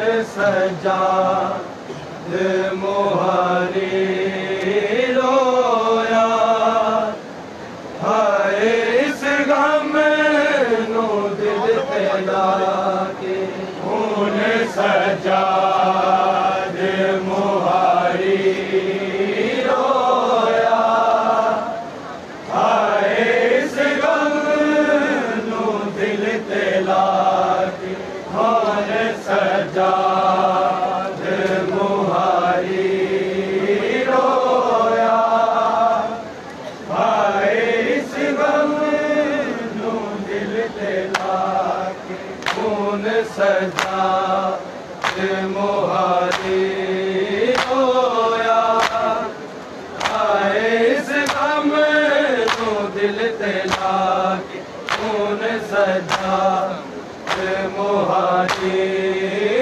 सजा। मोहारी। खून सजा मोहारी होया आए इस गम तो दिल दिला खून सजा मोहारी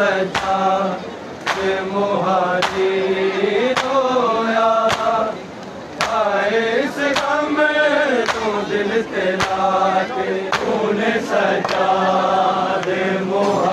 सजा के मुहारी रोया इस गम तू दिल से के तूने सजा दे मोहा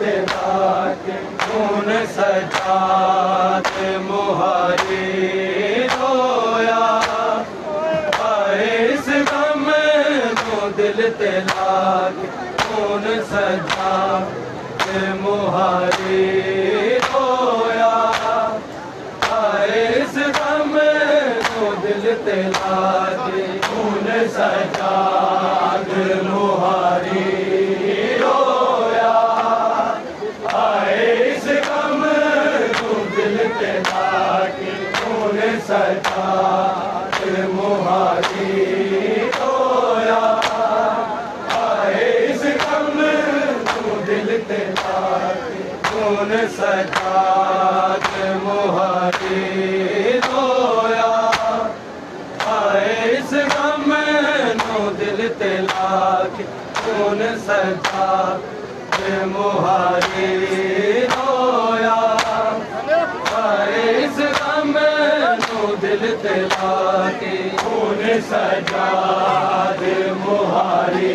बेदाग खून सजात मुहारी रोया। इस गम को दिल तिलाग खून सजात मुहारी रोया। इस गम को दिल तिलाग खून सजात मुहारी सचार मोहारी थाष दोया पारे खोन सजाद मोहारी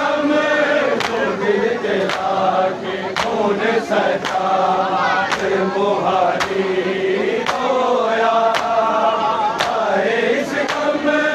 कुदिली खून सजाद मोहारी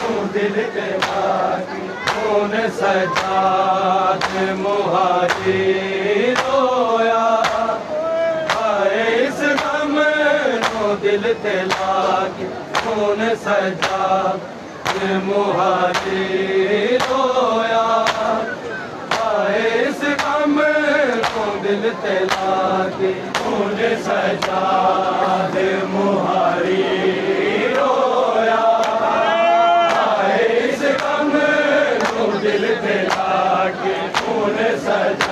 तुदिली कोन सजाद मोहारी फूल ते लाग खून सजा। मुहाजी रोया आए इस काम को दिल ते लाग खून सजा। मुहारी रोया आए इस काम को दिल ते लाग खून सजा।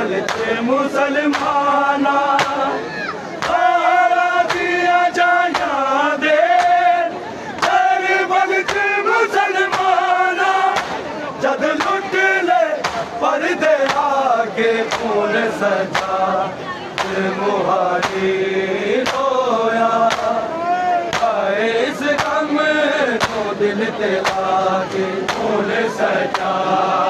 करबल मुसलमाना दिया जाया दे। करबल के मुसलमाना, जद लुट ले पर्दे आगे खून सजा। मुहारी रोया इस गम को दिल ते लागे फूल सजाद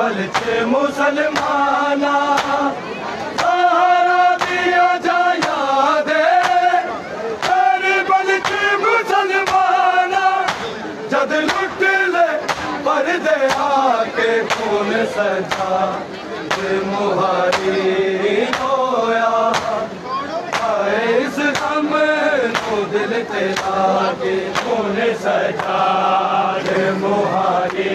के मुसलमाना दे। करबल के मुसलमाना पर्दे आके खून सजा। मुहारी रोया इस गम को दिल ते लागे खून सजा। मुहारी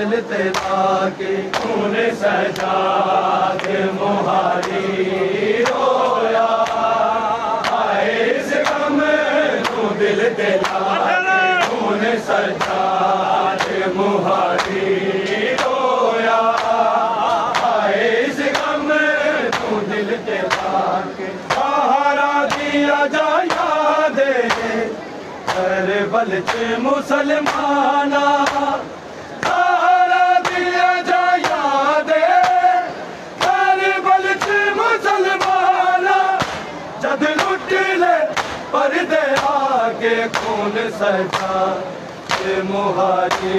दिल ते के खून सजा मुहारी रोया। इस गम तू दिल ते लागे खून सजा मोहारी रोया। इस गम तू दिल ते लागे सहारा दिया जाया दे करबल के मुसलमाना मोहारी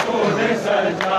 तोल सजा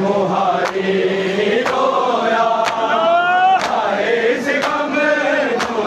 मोहारी तोयास कमे तो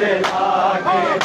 तैलाक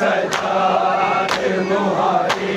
सजा मोहारी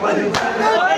Valeu!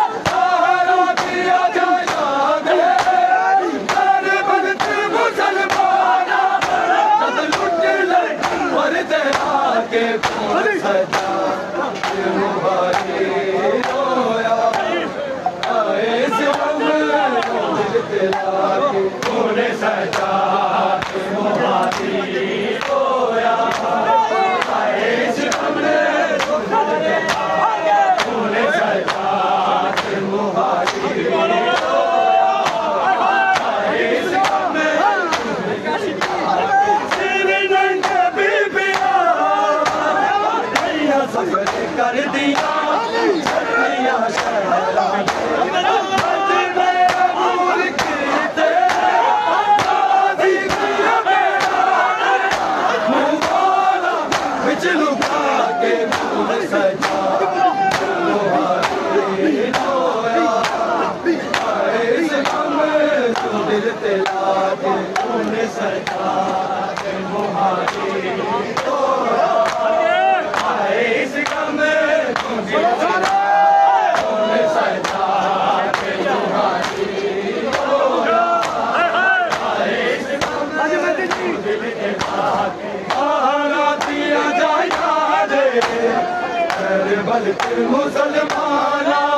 मुसलमान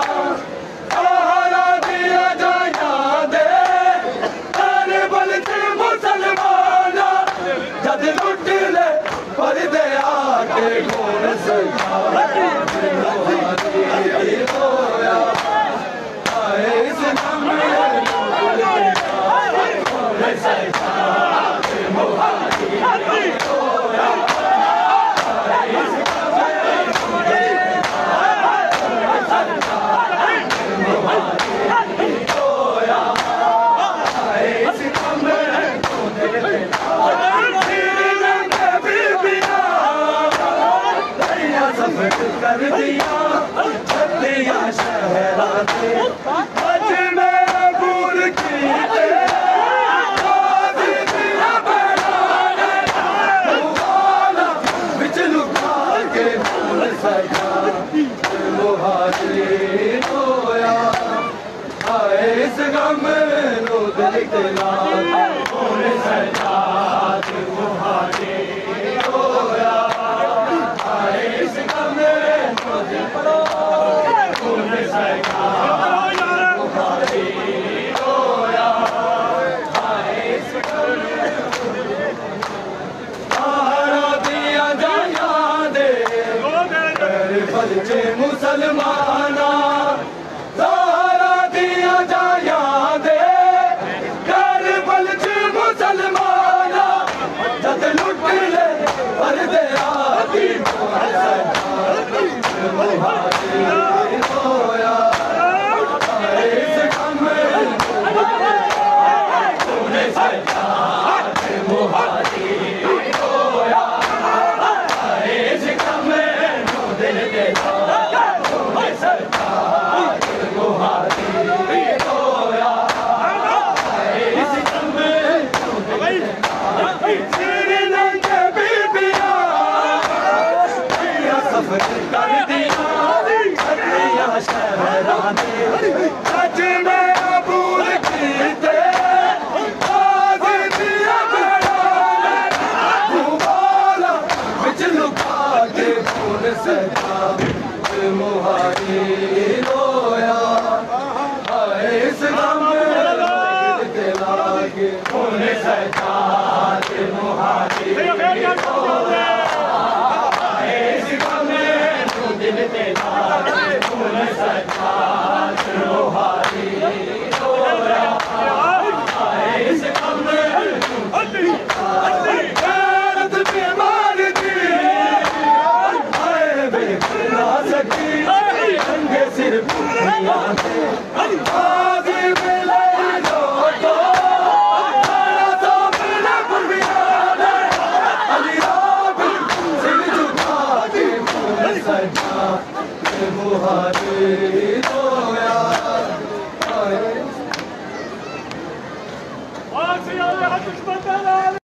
मुसलमाना सारा दिया जा याद कर बलच मुसलमाना जद लुट ले पर दे आती Hey!